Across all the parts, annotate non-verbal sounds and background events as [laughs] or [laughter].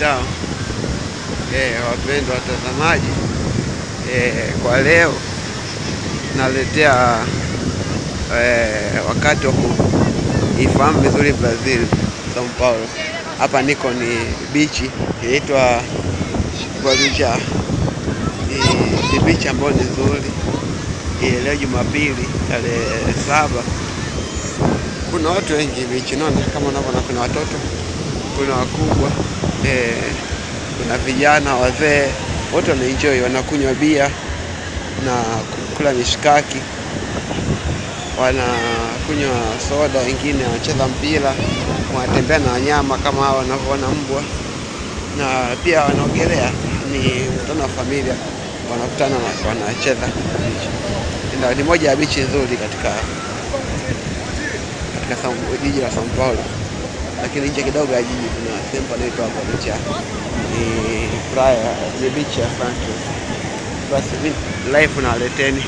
Town. Eh, wapendwa watazamaji, eh, kwa leo naletea eh, wakati wa kuifahamu vizuri Brazil, Sao Paulo. Hapa niko ni bichi inaitwa Guarujá. Ni, bichi ambayo ni nzuri. Eh, leo Jumapili tarehe saba kuna watu wengi bichi, naona kama unavyoona, kuna watoto, kuna wakubwa eh, kuna vijana, wazee, wote wanaenjoy, wanakunywa bia na kula mishikaki, wanakunywa soda, wengine wanacheza mpira, wanatembea na wanyama kama hao wanavyoona mbwa, na pia wanaogelea. Ni mkutano wa familia, wanakutana na wanacheza ni moja ya bichi nzuri katika katika jiji la Sao Paulo, lakini nje kidogo ya jiji kuna sehemu panaitwa licha ni praia, ni beach ya Franco. Basi life live nawaleteni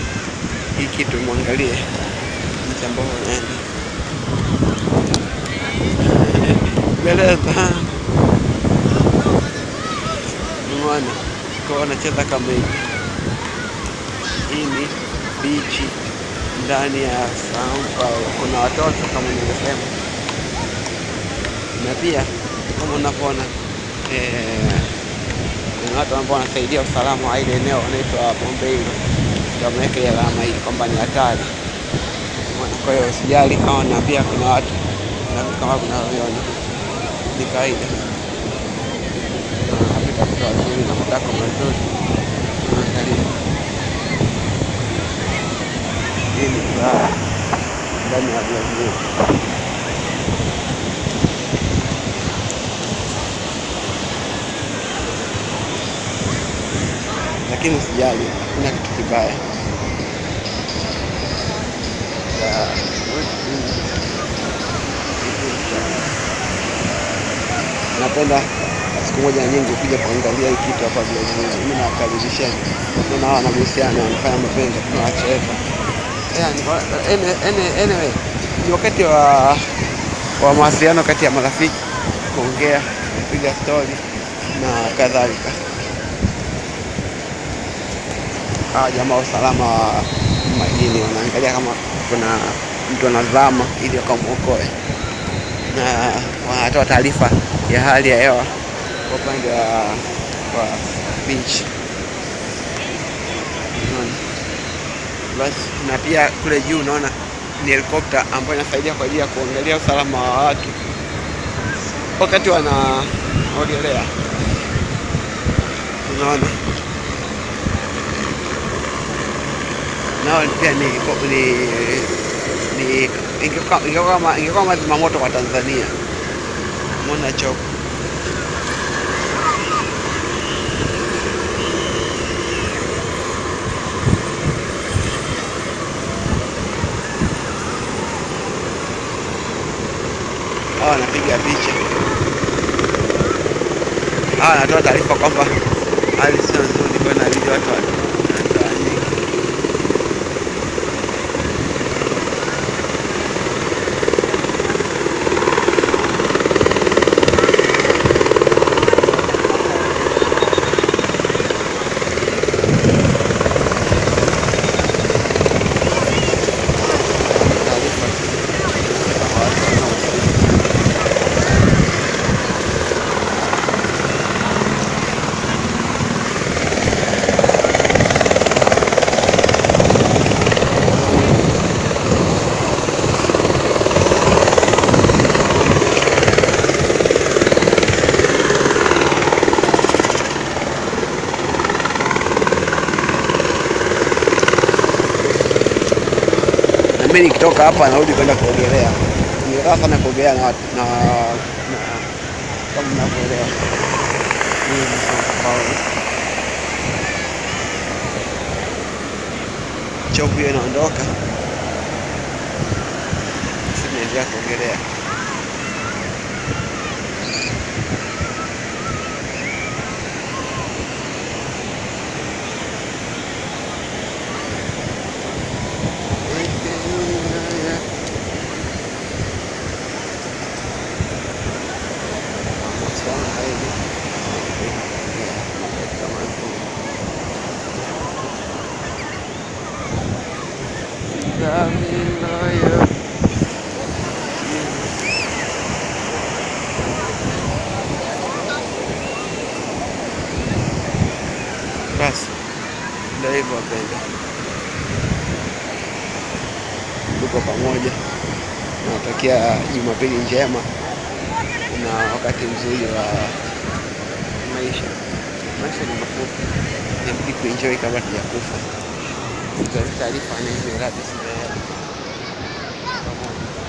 hii kitu, mwangalie jinsi ambavyo naenda Beleza, [laughs] mwana kwa wanacheza kama hivi. Hii ni bichi ndani ya Sao Paulo. Kuna watoto kama nilivyosema, na pia kama unavyoona eh, kuna watu ambao wanasaidia usalama wa ile eneo wanaitwa Bombeiro, wameweka ile alama hii kwamba ni hatari. Kwa hiyo usijali, kama na pia kuna watu na vitu kama vinavyoona ni kawaida. Matako mazuri, ni furaha ndani ya Brazil. Lakini usijali, kuna kitu kibaya. Napenda siku moja nyingi kuja kuangalia hii kitu hapa vile vile. Mimi nawakaribisheni, naona hawa wanahusiana, wanafanya mapenzi, ane- ane- anyway, ni wakati wa wa mawasiliano kati ya marafiki, kuongea, kupiga stori na kadhalika. Hawa jamaa wa usalama wa majini wanaangalia kama kuna mtu anazama ili wakamwokoe, na wanatoa taarifa ya hali ya hewa kwa upande wa, wa beach. Basi na pia kule juu unaona ni helikopta ambayo inasaidia kwa ajili ya kuangalia usalama wa watu wakati wanaogelea. Unaona, nao pia ni ni ni ingekuwa kama zimamoto kwa Tanzania. Umeona choko hawa wanapiga picha, hawa wanatoa taarifa kwamba hali sio nzuri, kwa inabidi watu watawanyike. Taarifa kwa watu wanaohusika. na mimi nikitoka hapa narudi kwenda kuogelea. Ningetaka sana kuogelea na, na, kama mnavyoelewa Chovu hiyo inaondoka, sisi kuogelea. Basi. Ndio hivyo tuko pamoja, nawatakia Jumapili njema na wakati mzuri wa maisha. Maisha ni mafupi, inabidi kuenjoy kama tujakufa. Taarifa anaiziradi домой.